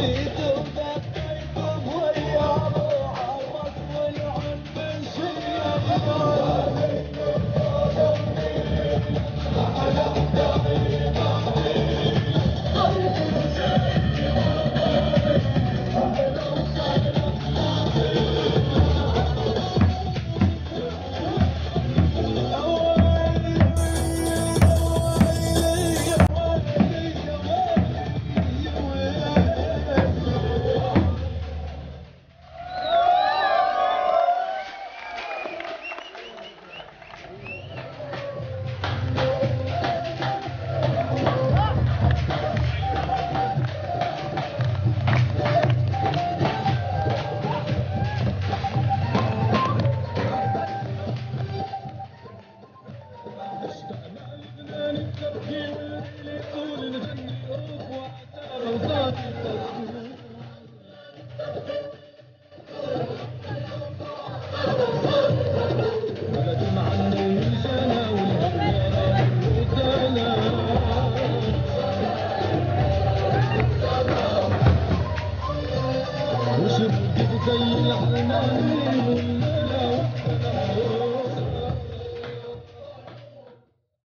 جيتوا